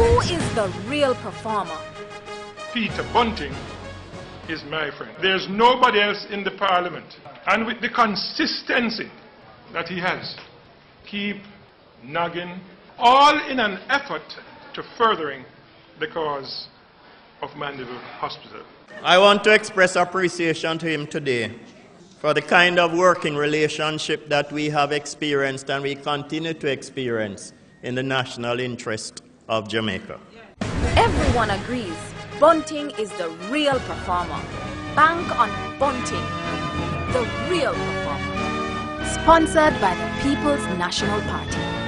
Who is the real performer? Peter Bunting is my friend. There's nobody else in the parliament. And with the consistency that he has, keep nagging, all in an effort to furthering the cause of Mandeville Hospital. I want to express appreciation to him today for the kind of working relationship that we have experienced and we continue to experience in the national interest of Jamaica. Everyone agrees Bunting is the real performer. Bank on Bunting, the real performer. Sponsored by the People's National Party.